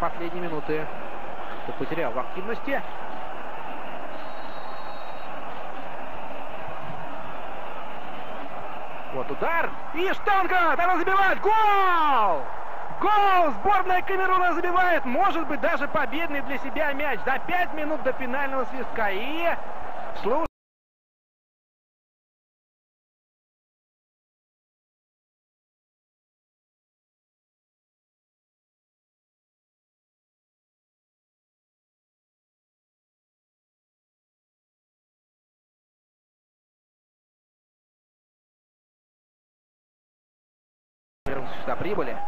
последние минуты потерял в активности. Вот удар. И штанга! Она забивает! Гол! Гол! Сборная Камеруна забивает. Может быть, даже победный для себя мяч. За 5 минут до финального свистка. И слух... сюда прибыли.